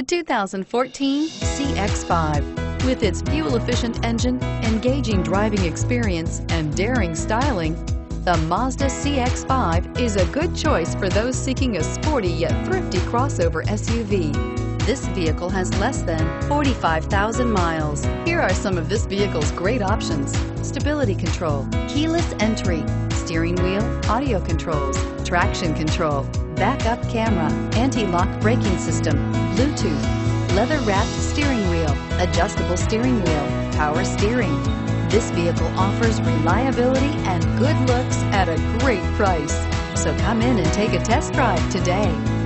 The 2014 CX-5. With its fuel-efficient engine, engaging driving experience, and daring styling, the Mazda CX-5 is a good choice for those seeking a sporty yet thrifty crossover SUV. This vehicle has less than 45,000 miles. Here are some of this vehicle's great options. Stability control, keyless entry, steering wheel, audio controls, traction control, backup camera, anti-lock braking system, Bluetooth, leather-wrapped steering wheel, adjustable steering wheel, power steering. This vehicle offers reliability and good looks at a great price. So come in and take a test drive today.